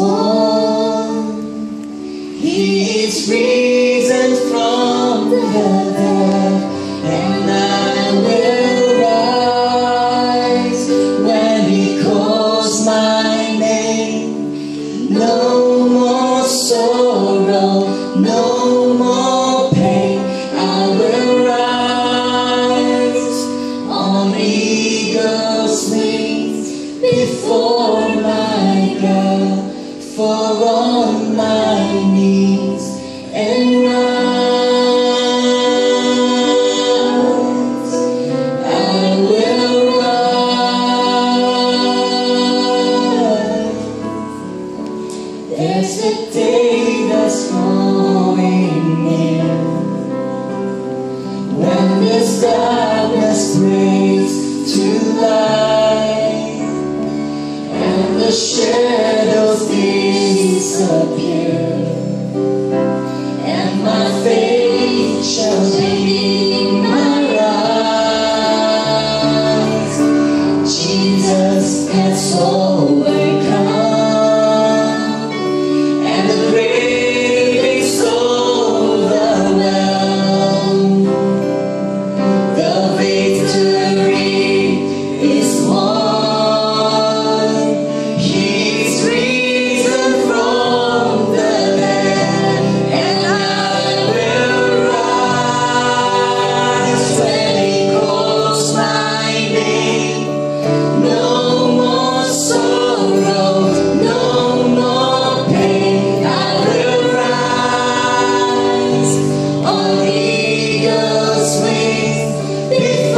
one. He is real. There's a day that's growing near. When this darkness breaks this.